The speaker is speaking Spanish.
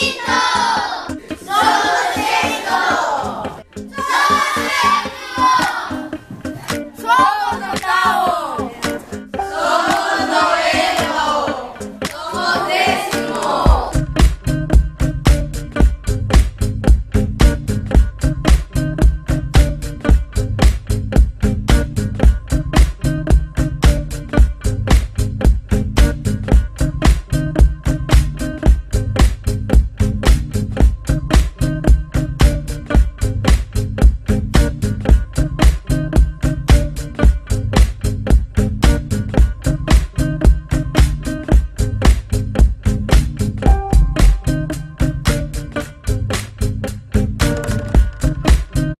¡Listo!